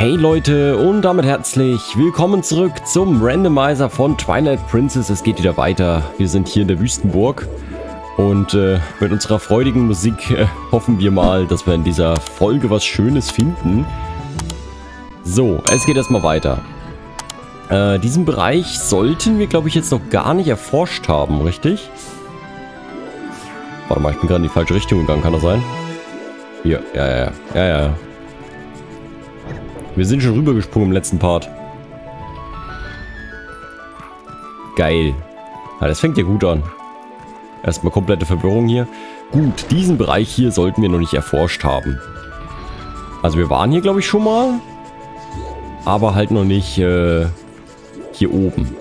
Hey Leute und damit herzlich willkommen zurück zum Randomizer von Twilight Princess. Es geht wieder weiter. Wir sind hier in der Wüstenburg und äh, mit unserer freudigen Musik äh, hoffen wir mal, dass wir in dieser Folge was Schönes finden. So, es geht erstmal weiter. Äh, diesen Bereich sollten wir, glaube ich, jetzt noch gar nicht erforscht haben, richtig? Warte mal, ich bin gerade in die falsche Richtung gegangen, kann das sein? Hier, ja, ja, ja, ja, ja. Wir sind schon rübergesprungen im letzten Part. Geil. Ja, das fängt ja gut an. Erstmal komplette Verwirrung hier. Gut, diesen Bereich hier sollten wir noch nicht erforscht haben. Also wir waren hier, glaube ich, schon mal. Aber halt noch nicht äh, hier oben.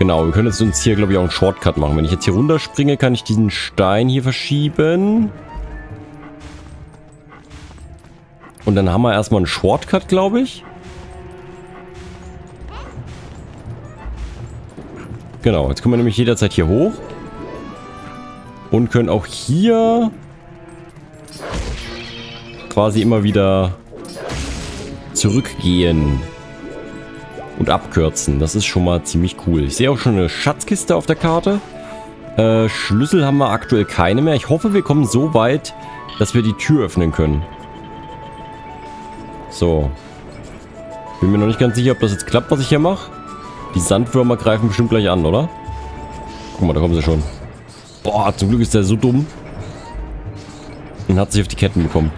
Genau, wir können jetzt uns hier, glaube ich, auch einen Shortcut machen. Wenn ich jetzt hier runterspringe, kann ich diesen Stein hier verschieben. Und dann haben wir erstmal einen Shortcut, glaube ich. Genau, jetzt können wir nämlich jederzeit hier hoch. Und können auch hier quasi immer wieder zurückgehen und abkürzen. Das ist schon mal ziemlich cool. Ich sehe auch schon eine Schatzkiste auf der Karte. Äh, Schlüssel haben wir aktuell keine mehr. Ich hoffe, wir kommen so weit, dass wir die Tür öffnen können. So. Bin mir noch nicht ganz sicher, ob das jetzt klappt, was ich hier mache. Die Sandwürmer greifen bestimmt gleich an, oder? Guck mal, da kommen sie schon. Boah, zum Glück ist der so dumm. Und hat sich auf die Ketten bekommen.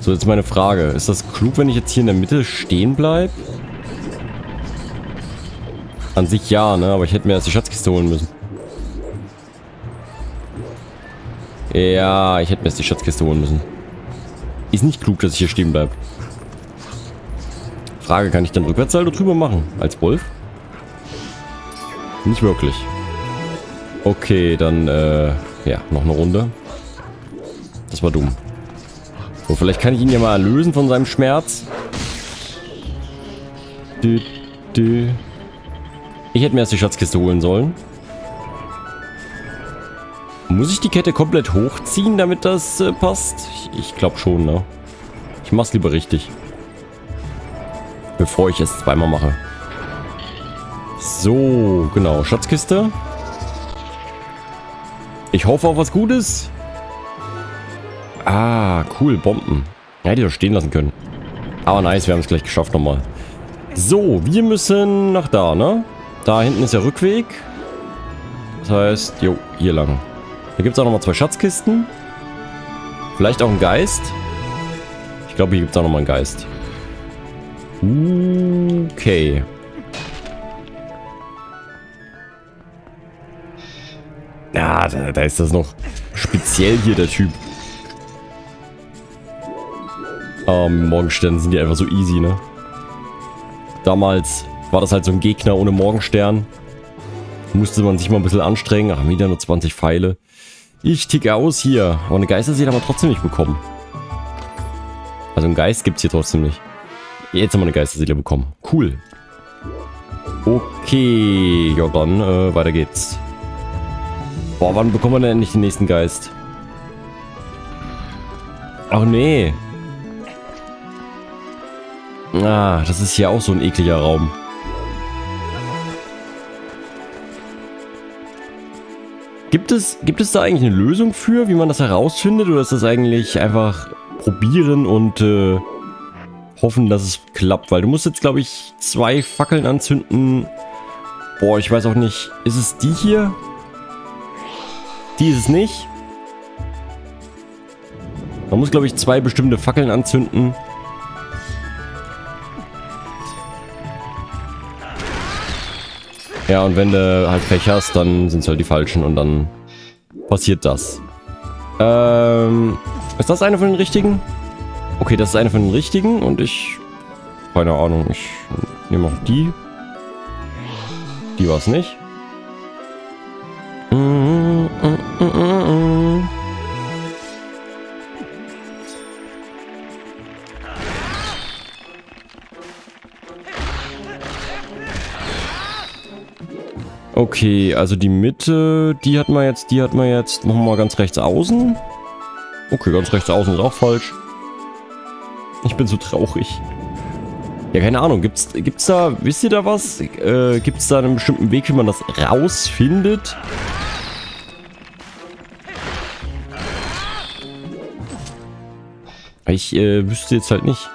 So, jetzt meine Frage. Ist das klug, wenn ich jetzt hier in der Mitte stehen bleibe? An sich ja, ne? Aber ich hätte mir erst die Schatzkiste holen müssen. Ja, ich hätte mir erst die Schatzkiste holen müssen. Ist nicht klug, dass ich hier stehen bleibe. Frage, kann ich dann Rückwärtssalto drüber machen? Als Wolf? Nicht wirklich. Okay, dann, äh, ja, noch eine Runde. Das war dumm. So, vielleicht kann ich ihn ja mal lösen von seinem Schmerz. Ich hätte mir erst die Schatzkiste holen sollen. Muss ich die Kette komplett hochziehen, damit das äh, passt? Ich, ich glaube schon, ne? Ich mach's lieber richtig. Bevor ich es zweimal mache. So, genau. Schatzkiste. Ich hoffe auf was Gutes. Ah, cool. Bomben. Ja, ich doch stehen lassen können. Aber nice, wir haben es gleich geschafft nochmal. So, wir müssen nach da, ne? Da hinten ist der Rückweg. Das heißt, jo, hier lang. Da gibt es auch nochmal zwei Schatzkisten. Vielleicht auch ein Geist. Ich glaube, hier gibt es auch nochmal einen Geist. Okay. Ja, da, da ist das noch speziell hier, der Typ. Ähm, Morgenstern sind die einfach so easy, ne? Damals war das halt so ein Gegner ohne Morgenstern. Musste man sich mal ein bisschen anstrengen. Ach, wieder nur 20 Pfeile. Ich ticke aus hier. Aber eine Geisterseele haben wir trotzdem nicht bekommen. Also einen Geist gibt es hier trotzdem nicht. Jetzt haben wir eine Geisterseele bekommen. Cool. Okay. Ja, dann äh, weiter geht's. Boah, wann bekommen wir denn endlich den nächsten Geist? Ach nee. Ah, das ist hier auch so ein ekliger Raum. Gibt es, gibt es da eigentlich eine Lösung für, wie man das herausfindet? Oder ist das eigentlich einfach probieren und äh, hoffen, dass es klappt? Weil du musst jetzt, glaube ich, zwei Fackeln anzünden. Boah, ich weiß auch nicht. Ist es die hier? Die ist es nicht. Man muss, glaube ich, zwei bestimmte Fackeln anzünden. Ja, und wenn du halt Pech hast, dann sind es halt die falschen und dann passiert das. Ähm, ist das eine von den richtigen? Okay, das ist eine von den richtigen und ich... Keine Ahnung, ich nehme auch die. Die war es nicht. Mm -mm -mm Okay, also die Mitte, die hat man jetzt, die hat man jetzt. Machen wir mal ganz rechts außen. Okay, ganz rechts außen ist auch falsch. Ich bin so traurig. Ja, keine Ahnung. Gibt's, gibt's da, wisst ihr da was? Äh, gibt's da einen bestimmten Weg, wie man das rausfindet? Ich äh, wüsste jetzt halt nicht.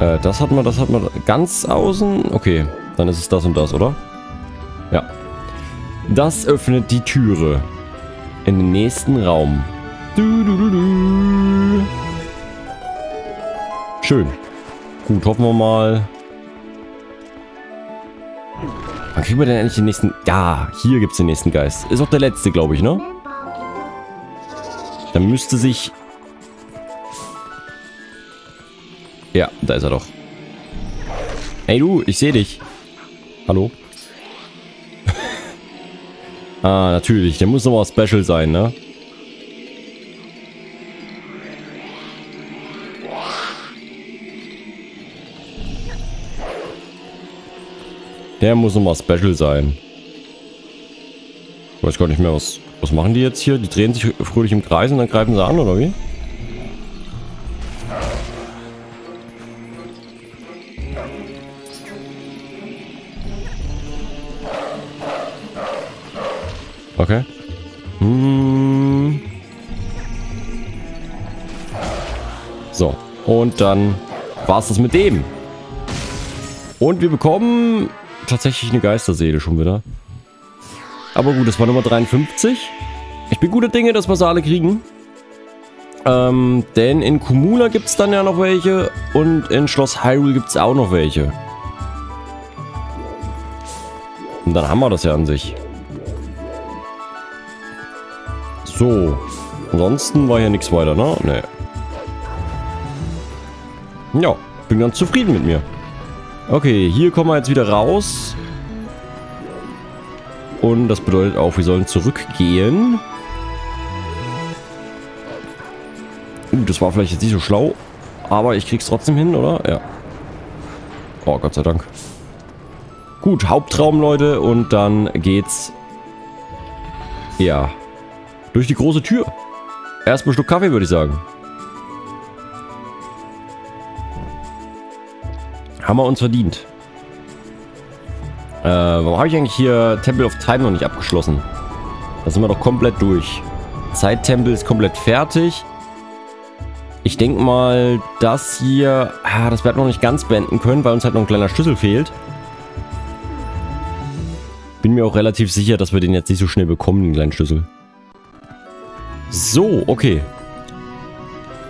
Äh, das hat man, das hat man ganz außen. Okay, dann ist es das und das, oder? Ja. Das öffnet die Türe in den nächsten Raum. Du, du, du, du. Schön. Gut, hoffen wir mal. Wann kriegen wir denn endlich den nächsten... Ja, hier gibt es den nächsten Geist. Ist auch der letzte, glaube ich, ne? Dann müsste sich... Ja, da ist er doch. Hey du, ich sehe dich. Hallo? ah, natürlich. Der muss nochmal special sein, ne? Der muss nochmal special sein. Ich weiß gar nicht mehr, was, was machen die jetzt hier? Die drehen sich fröhlich im Kreis und dann greifen sie an, oder wie? Okay. Hm. So. Und dann war es das mit dem. Und wir bekommen tatsächlich eine Geisterseele schon wieder. Aber gut, das war Nummer 53. Ich bin guter Dinge, dass wir sie alle kriegen. Ähm, denn in Kumula gibt es dann ja noch welche und in Schloss Hyrule gibt es auch noch welche. Und dann haben wir das ja an sich. So. Ansonsten war hier nichts weiter, ne? Ne. Ja, bin ganz zufrieden mit mir. Okay, hier kommen wir jetzt wieder raus. Und das bedeutet auch, wir sollen zurückgehen. Uh, das war vielleicht jetzt nicht so schlau. Aber ich krieg's trotzdem hin, oder? Ja. Oh, Gott sei Dank. Gut, Hauptraum, Leute. Und dann geht's... Ja. Durch die große Tür. Erstmal ein Stück Kaffee, würde ich sagen. Haben wir uns verdient. Äh, warum habe ich eigentlich hier Temple of Time noch nicht abgeschlossen? Da sind wir doch komplett durch. Zeittempel ist komplett fertig. Ich denke mal, das hier... Ah, das werden wir noch nicht ganz beenden können, weil uns halt noch ein kleiner Schlüssel fehlt. Bin mir auch relativ sicher, dass wir den jetzt nicht so schnell bekommen, den kleinen Schlüssel. So, okay.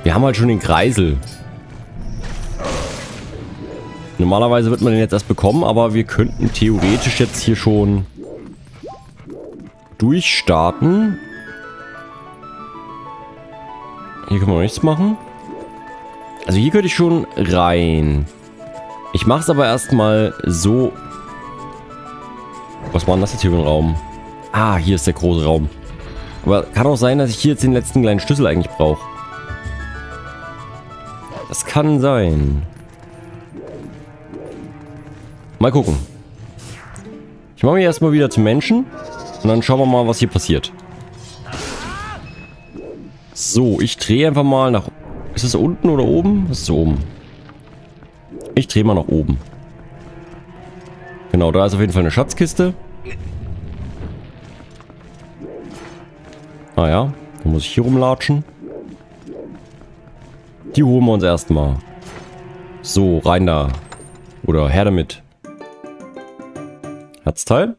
Wir haben halt schon den Kreisel. Normalerweise wird man den jetzt erst bekommen, aber wir könnten theoretisch jetzt hier schon durchstarten. Hier können wir nichts machen. Also hier könnte ich schon rein. Ich mache es aber erstmal so. Was war denn das jetzt hier für ein Raum? Ah, hier ist der große Raum. Aber kann auch sein, dass ich hier jetzt den letzten kleinen Schlüssel eigentlich brauche. Das kann sein. Mal gucken. Ich mache mich erstmal wieder zum Menschen. Und dann schauen wir mal, was hier passiert. So, ich drehe einfach mal nach... Ist es unten oder oben? Das ist oben. Ich drehe mal nach oben. Genau, da ist auf jeden Fall eine Schatzkiste. Ah ja, dann muss ich hier rumlatschen. Die holen wir uns erstmal. So, rein da. Oder her damit. Herzteil.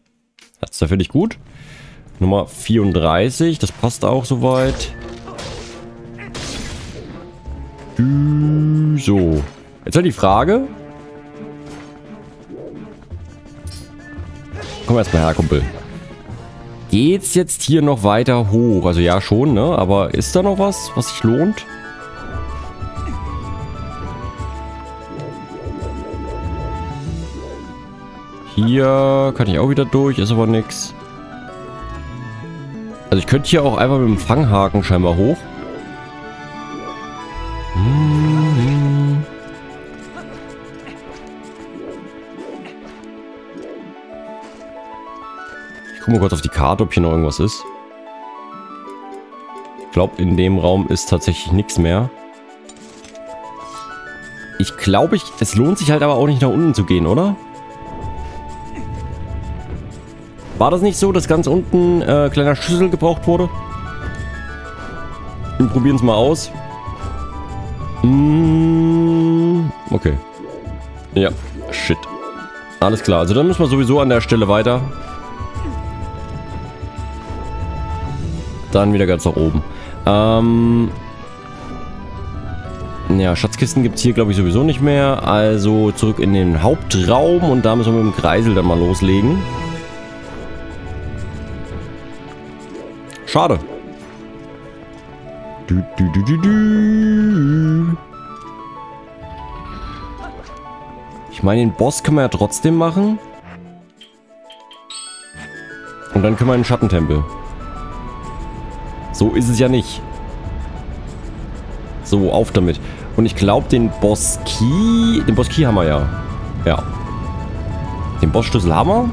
Herzteil finde ich gut. Nummer 34, das passt auch soweit. So. Jetzt halt die Frage. Komm erstmal her, Kumpel. Geht's jetzt hier noch weiter hoch? Also ja, schon, ne? Aber ist da noch was, was sich lohnt? Hier kann ich auch wieder durch, ist aber nichts. Also ich könnte hier auch einfach mit dem Fanghaken scheinbar hoch. Ich gucke mal kurz auf die Karte, ob hier noch irgendwas ist. Ich glaube, in dem Raum ist tatsächlich nichts mehr. Ich glaube, ich, es lohnt sich halt aber auch nicht nach unten zu gehen, oder? War das nicht so, dass ganz unten äh, kleiner Schlüssel gebraucht wurde? Wir probieren es mal aus. Mm, okay. Ja, shit. Alles klar, also dann müssen wir sowieso an der Stelle weiter. Dann wieder ganz nach oben. Ähm... Ja, Schatzkisten gibt es hier, glaube ich, sowieso nicht mehr. Also zurück in den Hauptraum und da müssen wir mit dem Kreisel dann mal loslegen. Schade. Du, du, du, du, du. Ich meine, den Boss können wir ja trotzdem machen. Und dann können wir in den Schattentempel. So ist es ja nicht. So, auf damit. Und ich glaube, den Boss Key... Den Boss Key haben wir ja. Ja. Den Bossschlüssel haben wir.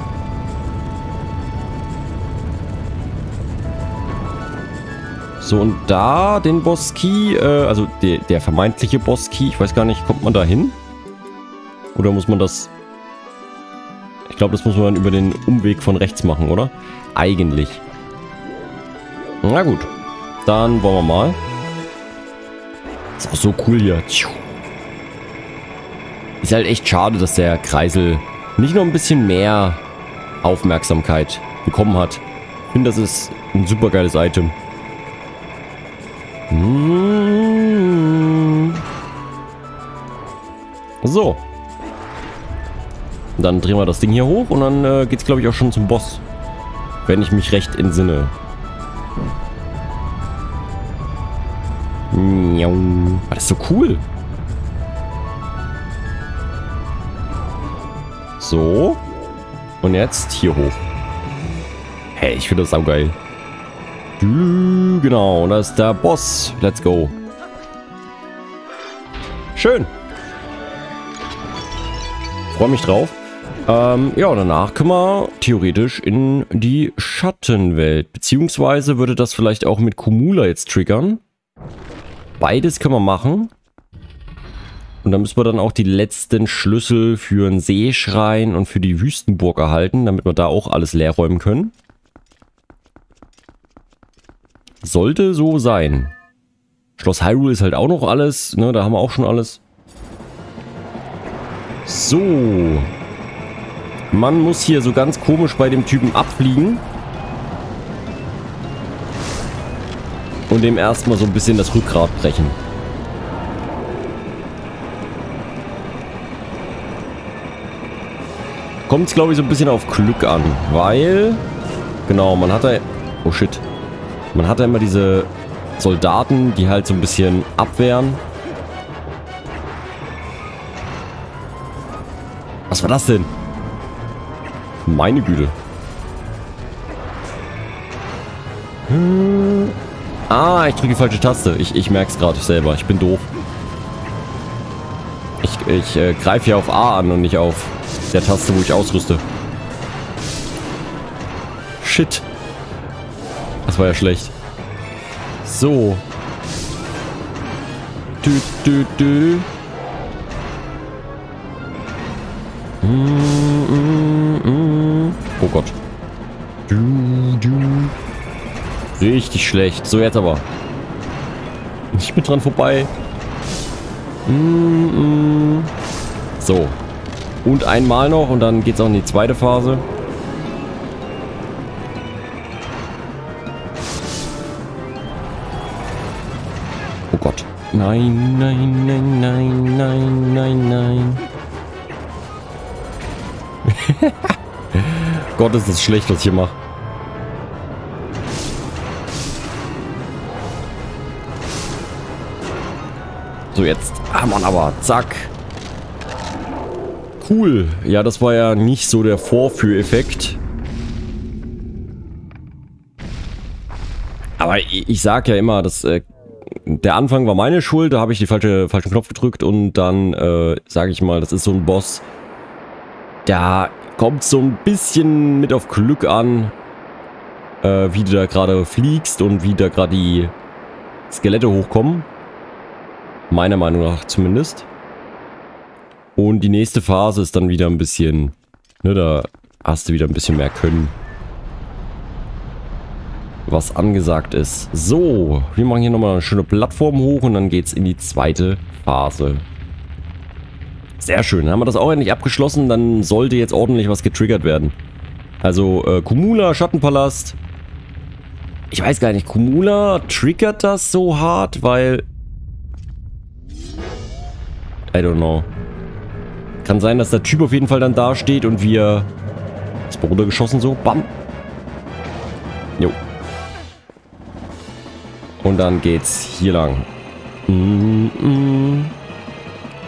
So, und da den Boss Key, äh, also der, der vermeintliche Boss Key, ich weiß gar nicht, kommt man da hin? Oder muss man das... Ich glaube, das muss man über den Umweg von rechts machen, oder? Eigentlich. Na gut. Dann wollen wir mal. Ist auch so cool hier. Ist halt echt schade, dass der Kreisel nicht noch ein bisschen mehr Aufmerksamkeit bekommen hat. Ich finde, das ist ein super geiles Item. So. Dann drehen wir das Ding hier hoch und dann äh, es, glaube ich, auch schon zum Boss. Wenn ich mich recht entsinne. Ah, das so cool. So. Und jetzt hier hoch. Hey, ich finde das saugeil. Genau, und das ist der Boss. Let's go. Schön. Freue mich drauf. Ähm, ja, danach können wir theoretisch in die Schattenwelt. Beziehungsweise würde das vielleicht auch mit Kumula jetzt triggern. Beides können wir machen. Und dann müssen wir dann auch die letzten Schlüssel für einen Seeschrein und für die Wüstenburg erhalten, damit wir da auch alles leer räumen können. Sollte so sein. Schloss Hyrule ist halt auch noch alles, ne, da haben wir auch schon alles. So. Man muss hier so ganz komisch bei dem Typen abfliegen. Und dem erstmal so ein bisschen das Rückgrat brechen. Kommt es, glaube ich, so ein bisschen auf Glück an. Weil, genau, man hat da... Oh shit. Man hat da immer diese Soldaten, die halt so ein bisschen abwehren. Was war das denn? Meine Güte. Hm. Ah, ich drücke die falsche Taste. Ich, ich merke es gerade selber. Ich bin doof. Ich, ich äh, greife ja auf A an und nicht auf der Taste, wo ich ausrüste. Shit. Das war ja schlecht. So. Du, du, du. Oh Richtig schlecht. So, jetzt aber. Ich bin dran vorbei. So. Und einmal noch und dann geht es auch in die zweite Phase. Oh Gott. Nein, nein, nein, nein, nein, nein, nein. Gott, ist das schlecht, was ich hier mache. So, jetzt. Ah, Mann, aber. Zack. Cool. Ja, das war ja nicht so der Vorführeffekt. Aber ich, ich sag ja immer, dass äh, der Anfang war meine Schuld. Da habe ich die falsche, falschen Knopf gedrückt und dann äh, sage ich mal, das ist so ein Boss. Da kommt so ein bisschen mit auf Glück an, äh, wie du da gerade fliegst und wie da gerade die Skelette hochkommen. Meiner Meinung nach zumindest. Und die nächste Phase ist dann wieder ein bisschen, ne, da hast du wieder ein bisschen mehr Können. Was angesagt ist. So, wir machen hier nochmal eine schöne Plattform hoch und dann geht's in die zweite Phase. Sehr schön, dann haben wir das auch endlich abgeschlossen, dann sollte jetzt ordentlich was getriggert werden. Also, äh, Kumula, Schattenpalast. Ich weiß gar nicht, Kumula triggert das so hart, weil... I don't know. Kann sein, dass der Typ auf jeden Fall dann da steht und wir... Ist mal runtergeschossen so. Bam. Jo. Und dann geht's hier lang. Mm -mm.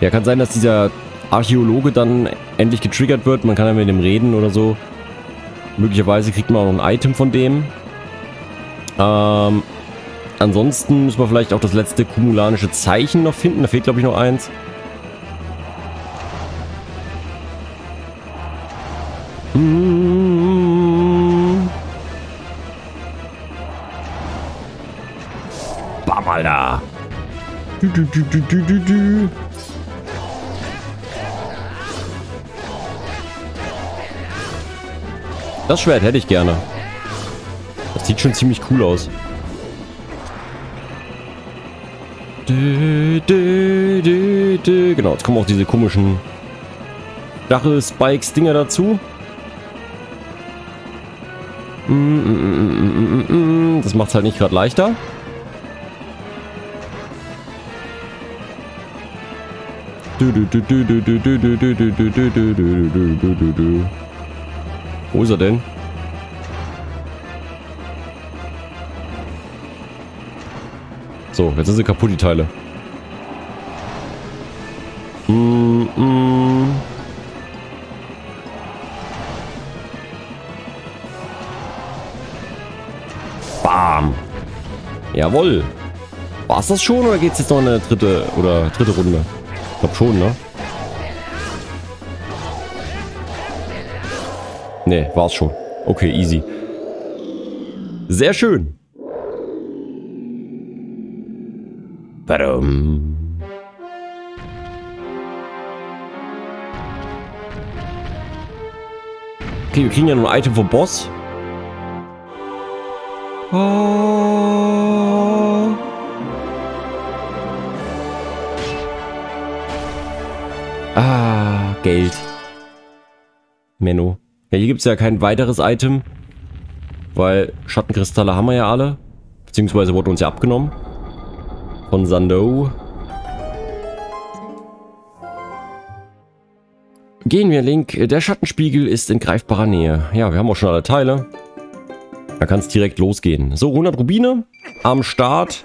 Ja, kann sein, dass dieser Archäologe dann endlich getriggert wird. Man kann ja mit dem reden oder so. Möglicherweise kriegt man auch noch ein Item von dem. Ähm, ansonsten müssen wir vielleicht auch das letzte kumulanische Zeichen noch finden. Da fehlt, glaube ich, noch eins. Bam, Alter. Du, du, du, du, du, du, du. Das Schwert hätte ich gerne. Das sieht schon ziemlich cool aus. Genau, jetzt kommen auch diese komischen Stachel-Spikes-Dinger dazu. Das macht es halt nicht gerade leichter. Wo ist er denn? So, jetzt sind sie kaputt, die Teile. Mm -mm. Bam. Jawohl. War es das schon oder geht es jetzt noch eine dritte oder dritte Runde? Ich glaube schon, ne? Ne, war's schon. Okay, easy. Sehr schön. Badum. Okay, wir kriegen ja noch ein Item vom Boss. Oh. Ah, Geld. Menno. Ja, hier gibt es ja kein weiteres Item. Weil Schattenkristalle haben wir ja alle. Beziehungsweise wurden uns ja abgenommen. Von Sando. Gehen wir, Link. Der Schattenspiegel ist in greifbarer Nähe. Ja, wir haben auch schon alle Teile. Da kann es direkt losgehen. So, 100 Rubine am Start.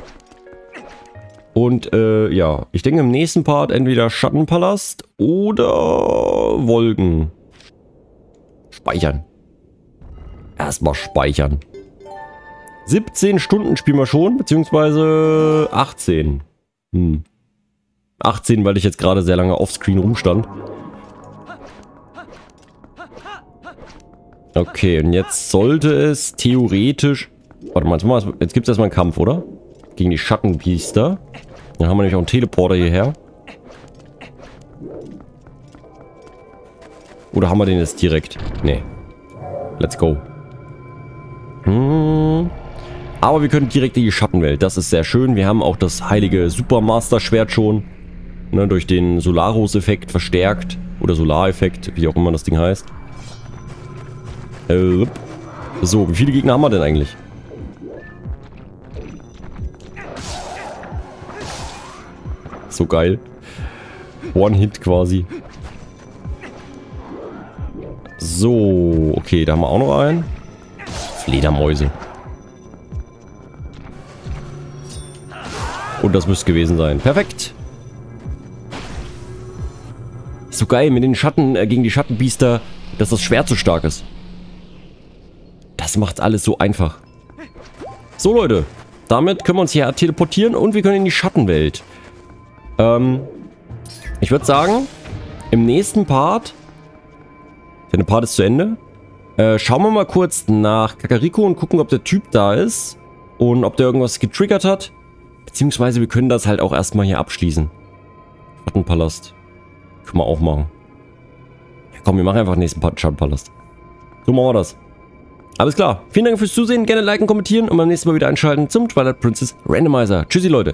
Und äh, ja, ich denke im nächsten Part entweder Schattenpalast oder Wolken. Speichern. Erstmal speichern. 17 Stunden spielen wir schon, beziehungsweise 18. Hm. 18, weil ich jetzt gerade sehr lange offscreen rumstand. Okay, und jetzt sollte es theoretisch... Warte mal, jetzt gibt es erstmal einen Kampf, oder? Gegen die Schattenbiester. Dann haben wir nämlich auch einen Teleporter hierher. Oder haben wir den jetzt direkt? Nee. Let's go. Hm. Aber wir können direkt in die Schattenwelt. Das ist sehr schön. Wir haben auch das heilige Supermaster-Schwert schon. Ne, durch den Solaros-Effekt verstärkt. Oder Solareffekt, wie auch immer das Ding heißt. Äh, so, wie viele Gegner haben wir denn eigentlich? So geil. One-Hit quasi. So, okay, da haben wir auch noch einen. Fledermäuse. Und das müsste gewesen sein. Perfekt. so geil mit den Schatten, äh, gegen die Schattenbiester, dass das Schwert so stark ist. Das macht alles so einfach. So Leute, damit können wir uns hier teleportieren und wir können in die Schattenwelt. Ähm, ich würde sagen, im nächsten Part, der Part ist zu Ende, äh, schauen wir mal kurz nach Kakariko und gucken, ob der Typ da ist und ob der irgendwas getriggert hat. Beziehungsweise wir können das halt auch erstmal hier abschließen. Schattenpalast. Können wir auch machen. Ja, komm, wir machen einfach den nächsten Schattenpalast. So machen wir das. Alles klar. Vielen Dank fürs Zusehen. Gerne liken, kommentieren und beim nächsten Mal wieder einschalten zum Twilight Princess Randomizer. Tschüssi, Leute.